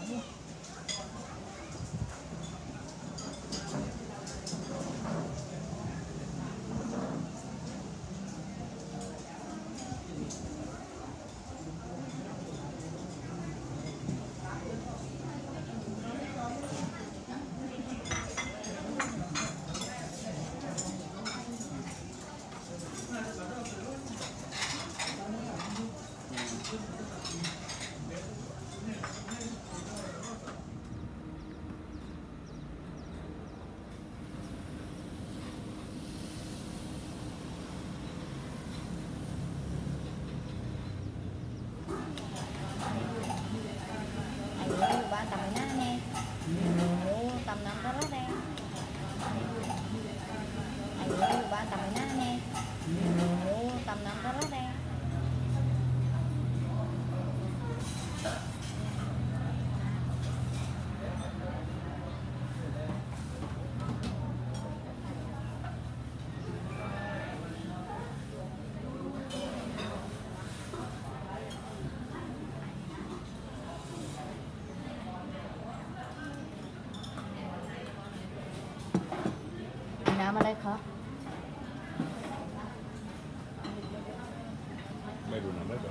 거라고. ำอะไรคะไม่ดูหนังได้ปะ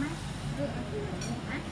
Dua kali.